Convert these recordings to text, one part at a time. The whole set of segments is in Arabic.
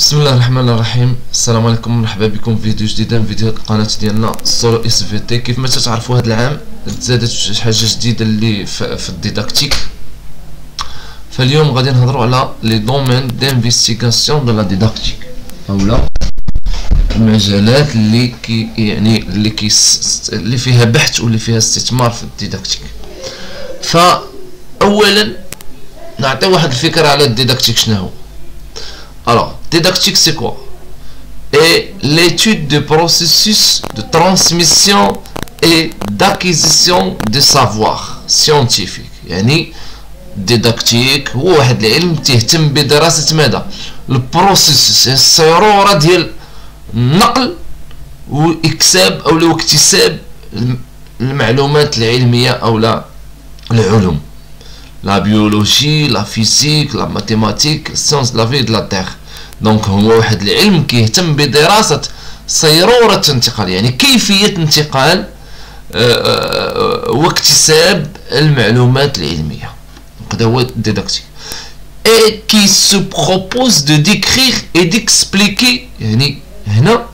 بسم الله الرحمن الرحيم السلام عليكم مرحبا بكم في فيديو جديده من فيديوهات القناه ديالنا سولو SVT كيف ما تعرفوا هذا العام شي حاجة جديده اللي في ال didactique فاليوم غادي نهضروا على les domaines d'investigation de la didactique اولا المجالات اللي كي يعني اللي كي اللي فيها بحث واللي فيها استثمار في ال didactique فاولا نعطي واحد الفكرة على ال didactique شنو هو Alors, didactique, c'est quoi? Est l'étude du processus de transmission et d'acquisition de savoir scientifique. يعني didactique هو واحد العلم تهتم بدراسة ماذا ال processus الصيرورة ديال النقل واكساب أولا اكتساب المعلومات العلمية أو لا العلوم la biologie la physique la mathématique sciences de la vie de la terre donc هو واحد العلم كيهتم بدراسة صيرورة الانتقال يعني كيفية انتقال آه، آه، آه، واكتساب المعلومات العلمية. هذا هو ال didactique. et qui se propose de décrire et d'expliquer يعني هنا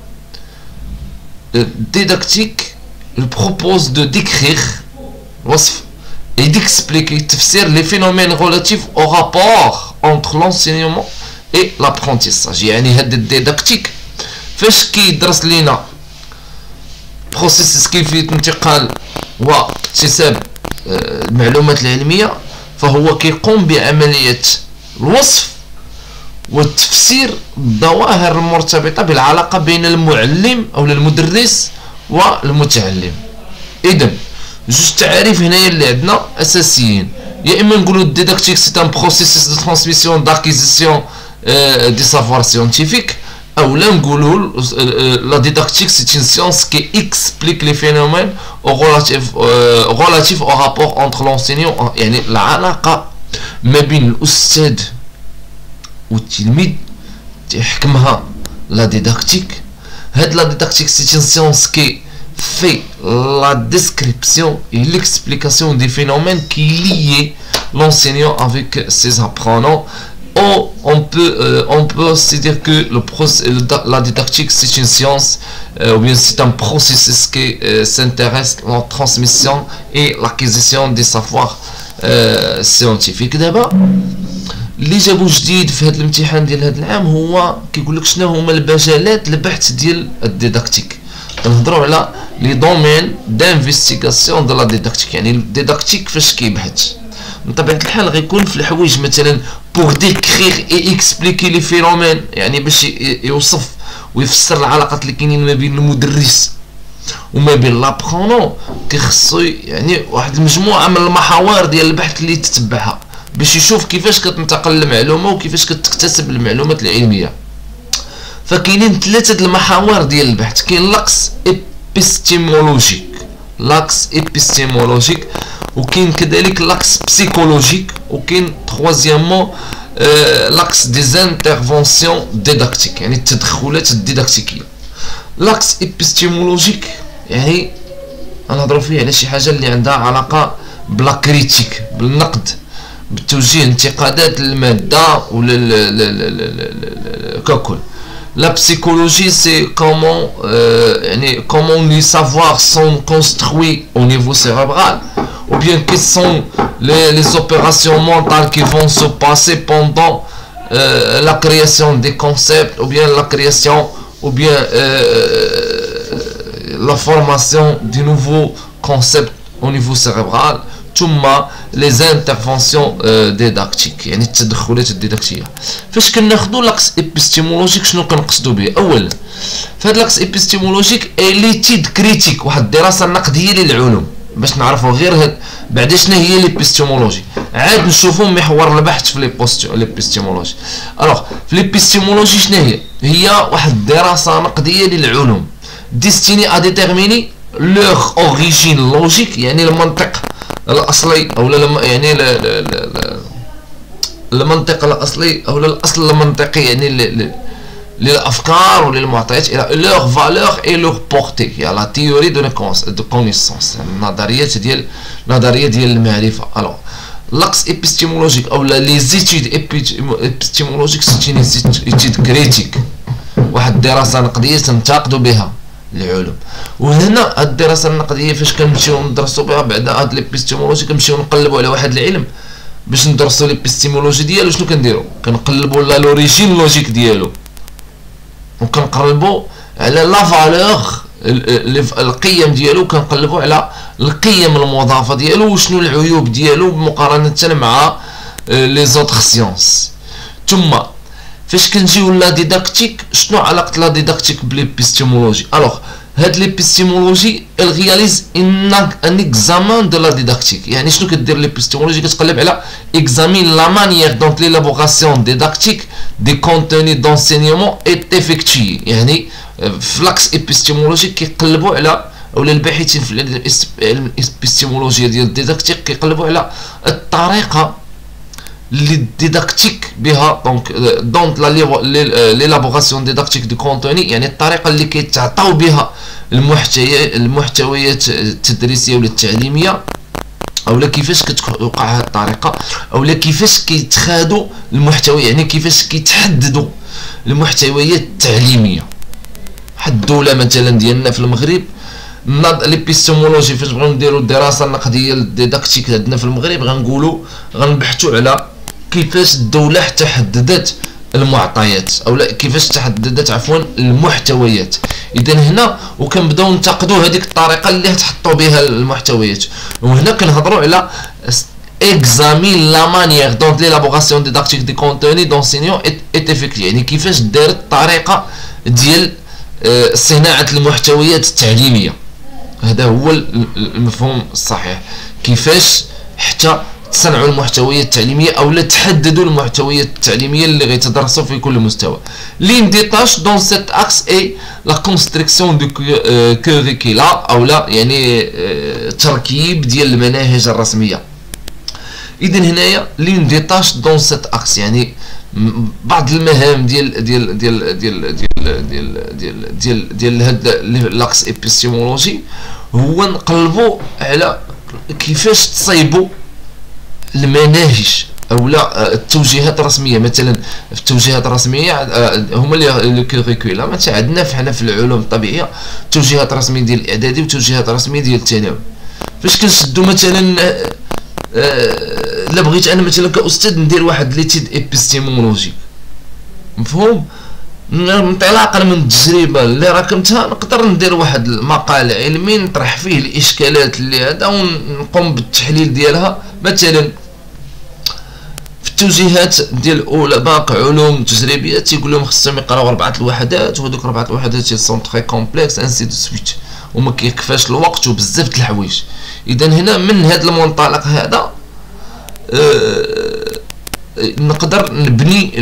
ال didactique propose de décrire وصف et d'expliquer تفسير les phénomènes relatifs au rapport entre l'enseignement et l'apprentissage. يعني هاد ال didactique فاش كيدرس لينا processus كيفية انتقال واكتساب المعلومات العلمية فهو كيقوم بعملية الوصف والتفسير الظواهر المرتبطة بالعلاقة بين المعلم أو المدرس والمتعلم إذن جوج تعاريف هنايا اللي عندنا أساسيين. يا إما نقولوا didactique c'est un processus de transmission d'acquisition دي سافوار سيونتيفيك او لا نقولوا لا ديداكتيك سي une science qui explique les phénomènes relatifs relatifs au rapport entre l'enseignant يعني العلاقه ما بين الاستاذ والتلميذ تحكمها لا ديداكتيك هاد لا ديداكتيك سي une science qui fait la description et l'explication des phénomènes qui lient l'enseignant avec ses apprenants. Ou on peut, euh, on peut aussi dire que le la didactique c'est une science euh, ou bien c'est un processus qui euh, s'intéresse à la transmission et l'acquisition des savoirs scientifiques. D'abord, اللي جابو جديد في هذا الامتحان ديال هذا العام هو كيقول لك شنو هما المجالات البحث ديال ال didactique كنهضروا على les domaines d'investigation de la didactique يعني ال didactique فاش كيبحث من طبيعه الحال غيكون في الحوايج مثلا pour décrire et expliquer les phénomènes يعني باش يوصف ويفسر العلاقات اللي كاينين ما بين المدرس وما بين l'apprenant. كيخصو يعني واحد المجموعه من المحاور ديال البحث اللي تتبعها باش يشوف كيفاش كتنتقل المعلومة وكيفاش كتكتسب المعلومات العلمية. فكاينين ثلاثة المحاور ديال البحث. كاين l'axe épistémologique. l'axe épistémologique وكاين كذلك l'axe psychologique وكاين troisièmement l'axe des interventions didactiques يعني التدخلات الديداكتيكيه l'axe épistémologique يعني نهضروا فيه على شي حاجة اللي عندها علاقه ب la critique بالنقد بتوجيه انتقادات للماده ولا ككل La psychologie, c'est comment, euh, comment les savoirs sont construits au niveau cérébral, ou bien quelles sont les, opérations mentales qui vont se passer pendant euh, la création des concepts, ou bien la création, ou bien euh, la formation de nouveaux concepts au niveau cérébral. ثم les interventions didactiques. يعني التدخلات الديداكتيه فاش كناخذوا l'axe épistémologique شنو كنقصدوا به اولا فهاد l'axe épistémologique l'étude critique واحد الدراسة النقديه للعلوم باش نعرفوا غير هاد بعدا شنو هي l'épistémologie عاد نشوفوا محور البحث في l'épistémologie alors في l'épistémologie شنو هي؟ هي واحد الدراسة نقدية للعلوم. destinée à déterminer leur origine logique يعني المنطق الأصلي أو لما يعني المنطق الأصلي أو الأصل المنطقي يعني للأفكار وللمعطيات et leur valeur et leur portée à la théorie de de connaissance النظريات ديال النظريه ديال المعرفه alors l'axe épistémologique أو les études épistémologiques c'est une étude critique واحد الدراسه نقدية تنتقدوا بها. العلوم وهنا الدراسة النقدية فاش كنمشيو ندرسوا بها بعد هاد l'épistémologie كنمشيو نقلبوا على واحد العلم باش ندرسوا l'épistémologie ديالو شنو كنديروا كنقلبوا على l'origine logique ديالو. وكنقلبوا على la valeur القيم ديالو. كنقلبوا على القيم المضافة ديالو وشنو العيوب ديالو مقارنه مع les autres sciences ثم فاش كنجيو la didactique شنو علاقة la didactique ب l'épistémologie alors هاد l'épistémologie elle réalise un un examen de la didactique يعني شنو كدير l'épistémologie كتقلب على examine la manière donc l'élaboration didactique des contenus d'enseignement est effectuée يعني ف l'axe épistémologie كيقلبوا على ولا الباحثين في الابيستيمولوجيا ديال الديداكتيك كيقلبوا على الطريقة اللي ديداكتيك بها donc donc l'élaboration didactique de contenus يعني الطريقة اللي كيتعطاو بها المحتويات التدريسية ولا التعليمية أولا كيفاش كتوقع هذه الطريقة أولا كيفاش كيتخادوا المحتوى يعني كيفاش كيتحددوا المحتويات التعليمية. واحد الدولة مثلا ديالنا في المغرب l'épistémologie فاش بغيو نديرو الدراسة النقدية الديداكتيك عندنا في المغرب غنقولوا غنبحثوا على كيفاش الدولة حتى حددت المعطيات أو لا كيفاش تحددت عفوا المحتويات. اذا هنا وكنبداو ننتقدوا هذيك الطريقة اللي تحطوا بها المحتويات. وهنا كنهضروا على examiner la manière dont l'élaboration didactique des contenus d'enseignement est effectuée يعني كيفاش دارت الطريقة ديال آه، صناعة المحتويات التعليمية. هذا هو المفهوم الصحيح. كيفاش حتى تصنعوا المحتويات التعليمية أو لا تحددوا المحتويات التعليمية اللي غيتدرسوا في كل مستوى. l'une des tâches dans cet axe est la construction de curricula أو لا يعني آه، تركيب ديال المناهج الرسمية. اذا هنايا l'une des tâches dans cet axe يعني بعض المهام ديال ديال ديال ديال ديال ديال ديال ديال ديال هاد l'axe épistémologie هو نقلبوا على كيفاش تصايبوا المناهج أو لا التوجيهات الرسمية. مثلا في التوجيهات الرسمية آه، هما les curricula مثلا عندنا حنا في العلوم الطبيعية توجيهات رسمية ديال الإعدادي وتوجيهات رسمية ديال الثانوي. فاش كنشدوا مثلا آه، آه، الا بغيت أنا مثلا كأستاذ ندير واحد l'étude épistémologique مفهوم؟ انطلاقا من التجربة اللي راكمتها نقدر ندير واحد المقال علمي نطرح فيه الإشكالات اللي هذا ونقوم بالتحليل ديالها. مثلا في التوجيهات ديال باك علوم تجريبية تيقول لهم خصهم يقراو أربعة الوحدات وهذوك أربعة الوحدات sont très complexes ainsi de suite وما كيكفاش الوقت وبزاف د الحوايج. اذا هنا من هذا المنطلق هذا أه نقدر نبني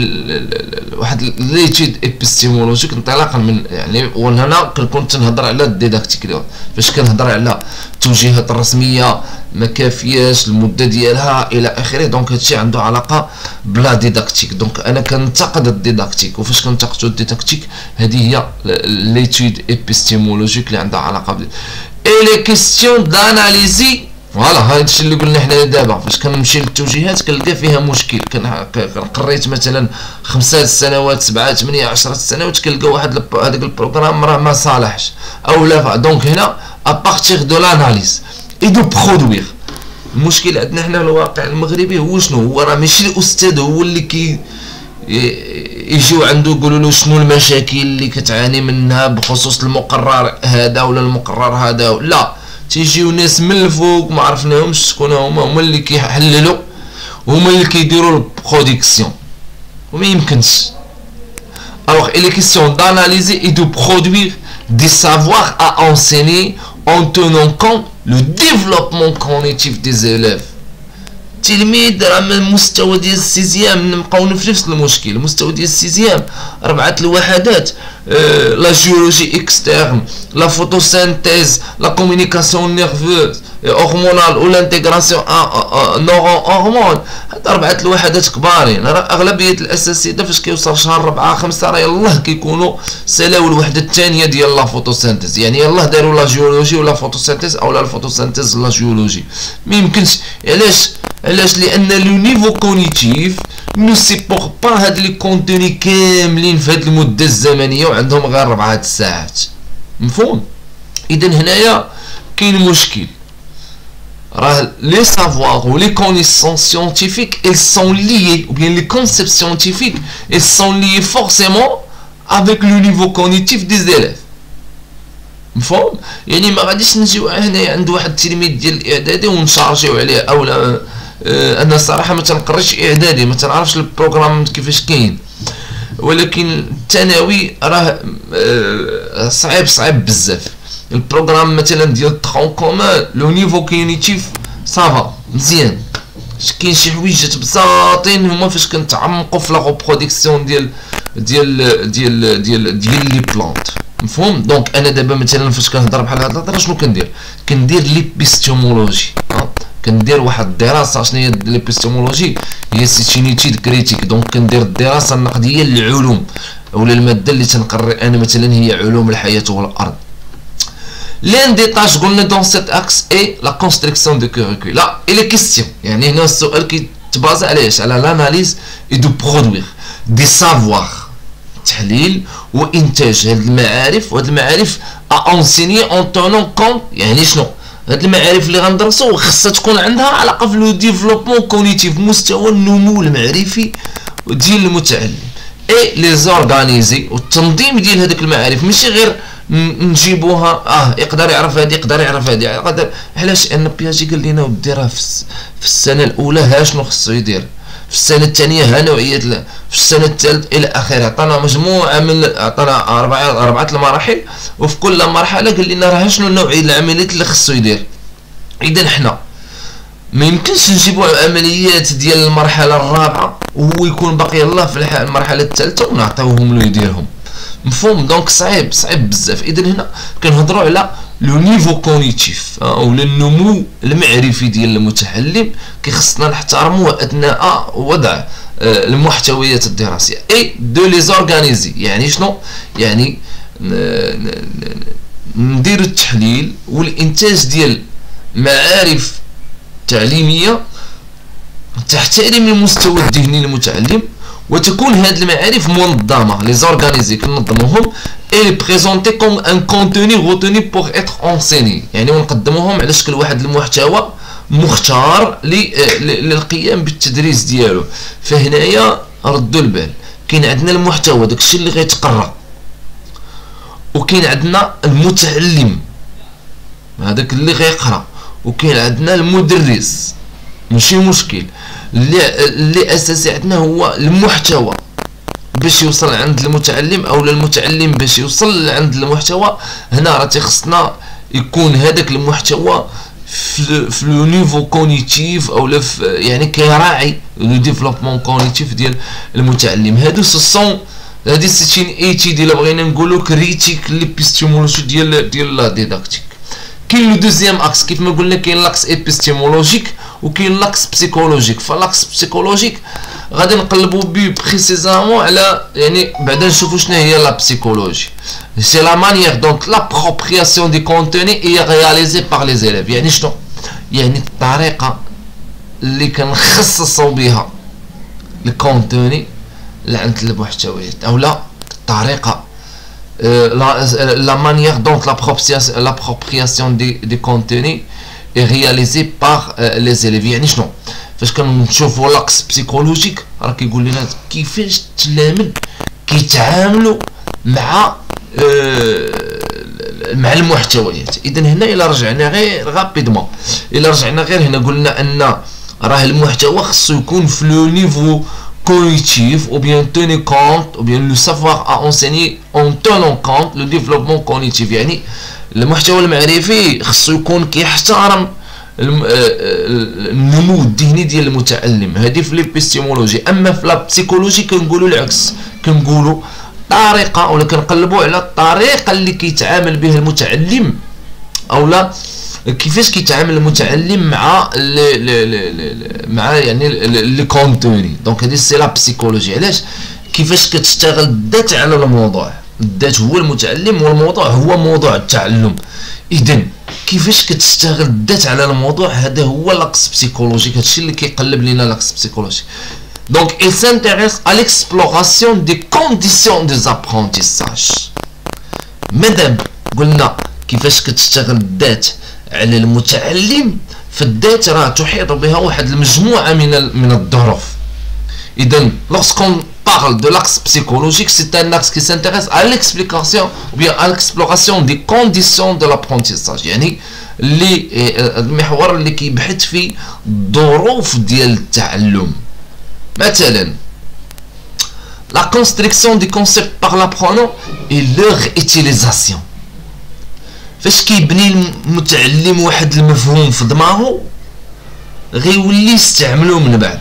واحد l'étude épistémologique انطلاقا من يعني وهنا كنكون تنهضر على الديداكتيك فاش كنهضر على التوجيهات الرسمية ما كافياش المدة ديالها إلى آخره. donc هادشي عنده علاقة ب la didactique donc أنا كنتقد الديداكتيك وفاش كنتقد الديداكتيك هذه هي l'étude épistémologique اللي عندها علاقة ب il est question d'analyser voilà هذا الشيء اللي قلنا حنا دابا فاش كنمشي للتوجيهات كنلقى فيها مشكل. قريت مثلا خمسة سنوات سبعة ثمانية عشرة سنوات كنلقى واحد هذاك ال programme راه ما صالحش. أو لا donc هنا à partir de l'analyse et de produire المشكل عندنا حنا الواقع المغربي هو شنو؟ هو راه ماشي الأستاذ هو اللي كي يجيو عنده يقولوا له شنو المشاكل اللي كتعاني منها بخصوص المقرر هذا ولا المقرر هذا لا. تيجيو ناس من الفوق ما عرفناهمش شكون هما هما اللي كيحللوا هما اللي كيديروا البرودكسيون. وما يمكنش. Alors il est question d'analyser et de produire des savoirs à enseigner en tenant compte le développement cognitif des élèves. التلميذ راه من المستوى ديال ال sixième نبقاو نفس المشكل. المستوى ديال ال sixième اربعه الوحدات. la géologie externe la photosynthèse la communication nerveuse hormonale و l'intégration neurone hormone هاد اربعه الوحدات كبارين راه اغلبيه الاساتذه فاش كيوصل شهر ربعة خمسة راه يلاه كيكونوا سلاو الوحده الثانية ديال la photosynthèse يعني يلاه داروا la géologie و la photosynthèse أو لا ال photosynthèse la géologie ما يمكنش علاش علاش? لأن le niveau cognitif ne supporte pas هاد les contenus كاملين في هاد المده الزمنيه وعندهم غير ربعة ساعات. مفهوم؟ اذا هنايا كاين مشكل. les savoirs ou les connaissances scientifiques, elles sont liées, ou bien les concepts scientifiques, elles sont liées forcément avec le niveau cognitif des élèves. مفهوم؟ يعني ما غاديش نجيو هنايا عند واحد التلميذ ديال الإعدادي ونشارجيو عليه اولا أنا الصراحة ما تنقريش إعدادي ما تنعرفش ال programme كيفاش كاين. ولكن الثانوي راه آه صعيب صعيب بزاف. ال programme مثلا ديال tronc commun le niveau cognitif ça va مزيان. كاين شي حويجات بساطين هما فاش كنتعمقوا في la reproduction ديال ديال ديال ديال ديال les plantes مفهوم؟ donc أنا دابا مثلا فاش كنهضر بحال هاد الهضرة شنو كندير؟ كندير l'épistémologie كندير واحد الدراسة شنو هي l'épistémologie هي c'est une étude critique donc كندير الدراسة النقدية للعلوم اولا المادة اللي تنقري أنا مثلا هي علوم الحياة والأرض L'un des tâches dans cet axe est la construction de curricula. Là, il est question. يعني هنا السؤال كيتبازا على إيش؟ على l'analyse et de produire des savoirs. تحليل وإنتاج هاد المعارف وهاد المعارف enseignés en tenant compte يعني شنو؟ هاد المعارف اللي غندرسو خصها تكون عندها علاقة في le développement cognitif مستوى النمو المعرفي ديال المتعلم. et les organiser والتنظيم ديال هذيك المعارف ماشي غير نجيبوها آه يقدر يعرف هذه يقدر يعرف هذه يقدر علاش؟ ان بياجي قال لنا ودي راه في السنة الأولى ها شنو خصو يدير؟ في السنة الثانية ها نوعية في السنة الثالثه إلى اخره عطانا مجموعة من عطانا اربعه أربعة المراحل وفي كل مرحلة قال لنا راه شنو نوعيه العمليات اللي خصو يدير. إذا حنا ما يمكنش نجيبوا عمليات ديال المرحلة الرابعة وهو يكون باقي الله في المرحلة الثالثه ونعطيوهم له يديرهم. مفهوم. دونك صعيب صعيب بزاف. اذا هنا كنهضروا على le niveau cognitif أو النمو المعرفي ديال المتعلم. كيخصنا نحترموه أثناء وضع آه، المحتويات الدراسية. et de les organiser يعني شنو؟ يعني ندير التحليل والإنتاج ديال معارف تعليمية تحترم المستوى الذهني للمتعلم. وتكون هذه المعارف منظمة les organiser كنظموهم et présenter comme un contenu retenu pour être enseigné يعني ونقدموهم على شكل واحد المحتوى مختار للقيام بالتدريس ديالو. فهنايا ردوا البال. كاين عندنا المحتوى داكشي اللي غيتقرا. وكاين عندنا المتعلم. هذاك اللي غيقرا. وكاين عندنا المدرس. ماشي مشكل. اللي اللي اساسي عندنا هو المحتوى. باش يوصل عند المتعلم أو المتعلم باش يوصل عند المحتوى هنا راه تيخصنا يكون هذاك المحتوى في le niveau cognitif أو يعني كيراعي le développement cognitif ديال المتعلم. هادو sont هادي سيتين ايتي ديال بغينا نقولو critique l'épistémologie ديال ديال la didactique كاين le deuxième axe كيف ما قلنا كاين l'axe épistémologique وكاين l'axe psychologique ف l'axe psychologique غادي نقلبوا plus précisément على يعني بعدا نشوفوا شنو هي la psychologie c'est la manière dont l'appropriation des contenus est réalisée par les élèves يعني شنو؟ يعني الطريقة اللي كنخصصوا بها ال contenu لعند المحتويات. أو لا الطريقة la, la manière dont l'appropriation des, des réalisée par euh, les élèves. يعني شنو فاش كنشوفوا l'axe psychologique راه كيقول لنا كيفاش التلاميذ كيتعاملوا مع مع المحتويات اذا هنا الا رجعنا غير rapidement الا رجعنا غير هنا قلنا ان راه المحتوى خصو يكون في le niveau cognitif ou bien tenir compte ou bien le savoir à enseigner en tenant compte le développement cognitif. يعني المحتوى المعرفي خصو يكون كيحترم النمو الذهني ديال المتعلم. هذه في l'épistémologie أما في la psychologie كنقولوا العكس. كنقولوا طريقة ولا كنقلبوا على الطريقة اللي كيتعامل بها المتعلم أو لا كيفاش كيتعامل المتعلم مع مع يعني les contenus donc هذه c'est la psychologie علاش؟ كيفاش كتشتغل الذات على الموضوع؟ الذات هو المتعلم والموضوع هو موضوع التعلم. اذا كيفاش كتشتغل الذات على الموضوع؟ هذا هو l'axe psychologique هادشي اللي كيقلب لينا l'axe psychologique donc il s'intéresse à l'exploration des conditions des apprentissages. مادام قلنا كيفاش كتشتغل الذات على المتعلم؟ فالذات راه تحيط بها واحد المجموعة من من الظروف. اذا lorsqu'on parle de l'axe psychologique c'est un axe qui s'intéresse à l'explication ou bien à l'exploration des conditions de l'apprentissage يعني اللي المحور اللي كيبحث في الظروف ديال التعلم مثلا la construction des concepts par l'apprenant et leur utilisation فاش كيبني المتعلم واحد المفهوم في دماغه غيولي يستعملو من بعد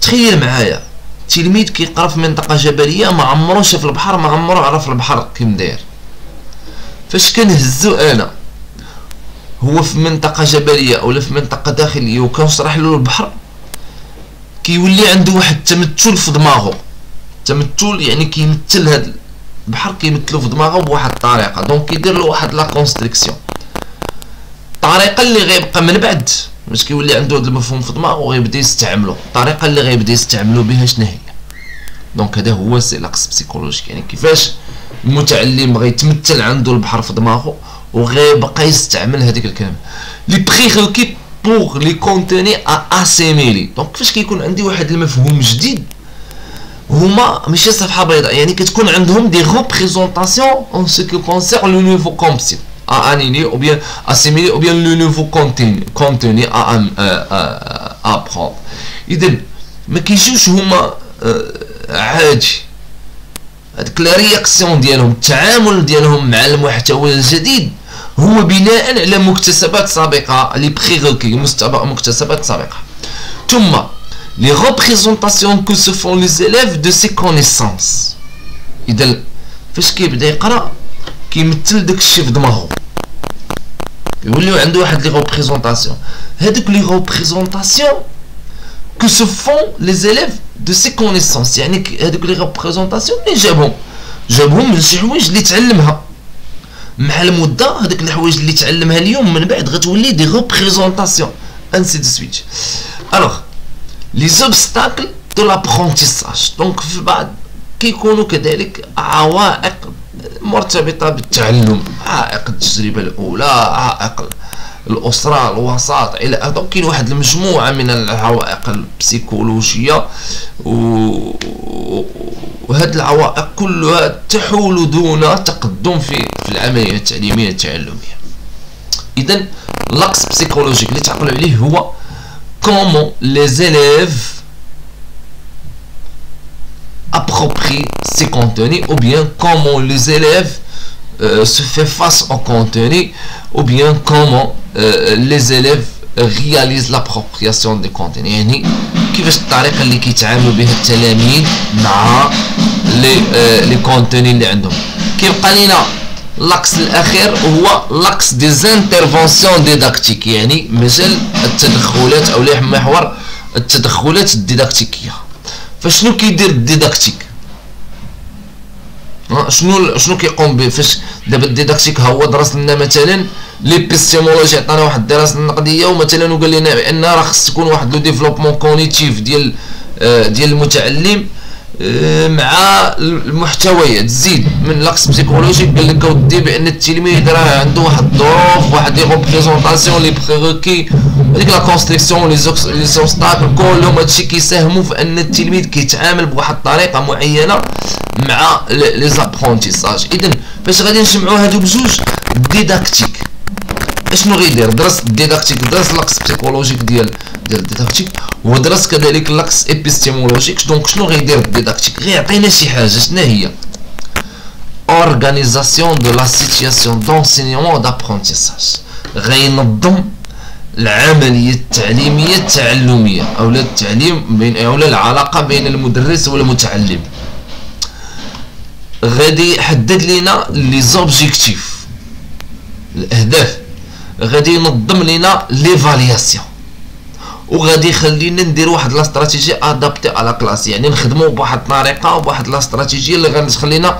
تخيل معايا تلميذ كيقرا في منطقة جبلية ما عمرو شاف البحر ما عمرو عرف البحر كيم داير. فاش كنهزو أنا هو في منطقة جبلية اولا في منطقة داخلية وكنشرح له البحر كيولي عنده واحد التمثل في دماغه تمثل يعني كيمثل هاد البحر كيمثلو في دماغه بواحد الطريقة donc كيدير له واحد la construction الطريقة اللي غيبقى من بعد. باش كيولي عنده هذا المفهوم في دماغه وغيبدا يستعملو. الطريقة اللي غيبدا يستعملو بها شنو هي؟ donc هذا هو c'est l'axe psychologique يعني كيفاش المتعلم غيتمثل عنده البحر في دماغه وغيبقى يستعمل هذيك الكلمة. les prérequis pour les contenus à assimiler donc كيفاش كيكون عندي واحد المفهوم جديد؟ هما ماشي صفحة بيضاء يعني كتكون عندهم des représentations en ce qui concerne le niveau conception à annuler ou bien assimiler ou bien le nouveau contenu contenu à, à, apprendre اذا ما كيجيوش هما عادي هذيك la réaction ديالهم التعامل ديالهم مع المحتوى الجديد هو بناء على مكتسبات سابقه les prérequis مكتسبات سابقه ثم les représentations que se font les élèves de ces connaissances. اذا فاش كيبدا يقرا كيمثل داكشي في دماغو يوليو عنده واحد les représentations هادوك les représentations que se font les élèves de ces connaissances يعني هادوك les représentations ملي جابهم جابهم من شي حوايج اللي تعلمها مع المده هذوك الحوايج اللي تعلمها اليوم من بعد غتولي des représentations ainsi de suite alors les obstacles de l'apprentissage donc في بعض كيكونوا كذلك عوائق مرتبطة بالتعلم. عائق التجربة الأولى عائق الأسرة الوسط إلى آخره كاين واحد المجموعة من العوائق البسيكولوجية وهاد العوائق كلها تحول دون تقدم في في العملية التعليمية التعلمية. إذا l'axe psychologique اللي تعقلوا عليه هو comment les élèves approprient ces contenus ou bien comment les élèves euh, se fait face au contenu ou bien comment euh, les élèves réalisent l'appropriation des contenus. يعني كيفاش الطريقة اللي كيتعاملوا بها التلاميذ مع les les contenus اللي عندهم كيبقى لينا l'axe الاخير هو l'axe des interventions didactiques يعني مجال التدخلات أو محور التدخلات الديداكتيكيه فشنو كيدير ال didactique؟ شنو شنو كيقوم به؟ فاش دابا ال didactique هو درس لنا مثلا l'épistémologie عطانا واحد الدراسة النقدية ومثلا وقال لنا بأن راه خص تكون واحد le développement cognitif ديال آه، ديال المتعلم. مع المحتويات زيد من l'axe psychologique قال لك اودي بأن التلميذ راه عنده واحد الظروف واحد des représentations les prérequis هذيك la construction les obstacles كلهم هادشي كيساهموا في أن التلميذ كيتعامل بواحد الطريقة معينة مع les apprentissages اذا فاش غادي نجمعوا هادو بجوج didactique اشنو غيدير درس ال didactique درس l'axe psychologique ديال ديال ال didactique ودرس كذلك l'axe épistémologique donc شنو غيدير ال didactique غيعطينا شي حاجة شنو هي organisation de la situation d'enseignement d'apprentissage. غينظم العملية التعليميه التعلميه أو التعليم بين أو العلاقه بين المدرس والمتعلم غادي يحدد لنا les objectifs الاهداف غادي ينظم لينا l'évaluation وغادي يخلينا ندير واحد la stratégie adaptée à la classe يعني نخدموا بواحد الطريقة وبواحد la stratégie اللي غادي تخلينا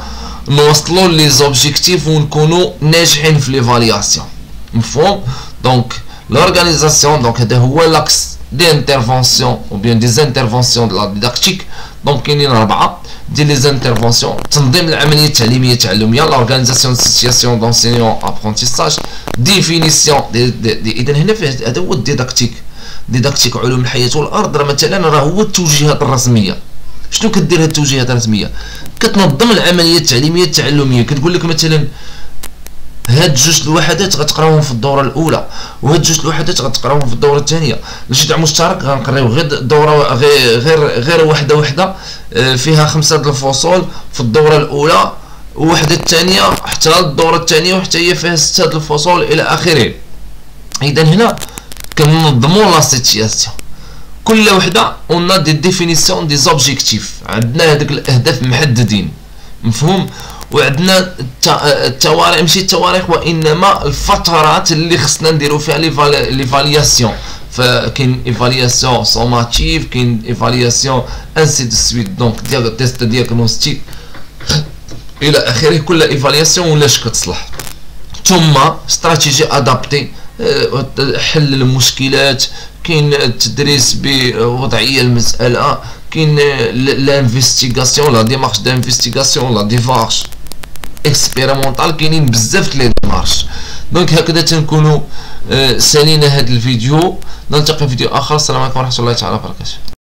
نوصلوا les objectifs ونكونوا ناجحين في l'évaluation مفهوم؟ donc l'organisation donc هذا هو l'axe des interventions ou bien des interventions de la didactique donc كاينين اربعه ديال les interventions تنظيم العملية التعليمية التعلمية l'organisation situation d'enseignement apprentissage définition اذا هنا هذا هو ال didactique. didactique علوم الحياة والأرض راه مثلا راه هو التوجيهات الرسمية. شنو كدير هاد التوجيهات الرسمية؟ كتنظم العملية التعليمية التعلمية. كتقول لك مثلا هاد جوج الوحدات غتقراوهم في الدورة الأولى وهاد جوج الوحدات غتقراوهم في الدورة الثانية. الجدع مشترك غنقريو غير دورة غير غير وحدة وحدة آه، فيها خمسة د الفصول في الدورة الأولى ووحدة الثانية حتى الدورة الثانية وحتى هي فيها ستة د الفصول إلى آخره. اذا هنا كننظموا la situation كل وحدة une dé- définition des objectifs عندنا هذوك الأهداف محددين. مفهوم؟ وعندنا التواريخ ماشي التواريخ وإنما الفترات اللي خصنا نديرو فيها l'évaluation فكاين évaluation sommative كاين évaluation ainsi de suite donc ديال test diagnostique إلى آخره كل évaluation ولاش كتصلح ثم stratégie adaptée حل المشكلات كاين التدريس بوضعية المسألة كاين l'investigation la démarche d'investigation la démarche expérimentale كاينين بزاف les démarches donc هكذا تنكونوا سالينا هذا الفيديو. نلتقي في فيديو آخر. السلام عليكم ورحمة الله تعالى وبركاته.